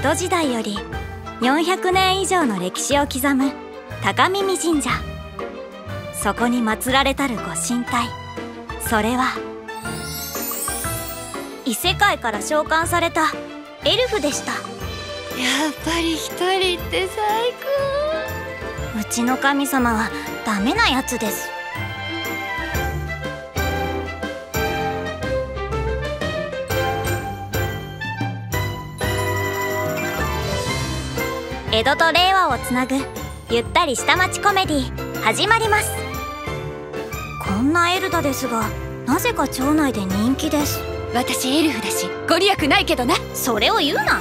戸時代より400年以上の歴史を刻む高耳神社。そこに祀られたるご神体。それは異世界から召喚されたエルフでした。やっぱり一人って最高。うちの神様はダメなやつです江戸と令和をつなぐゆったり下町コメディ始まります。こんなエルダですがなぜか町内で人気です。私エルフだしご利益ないけどな。それを言うな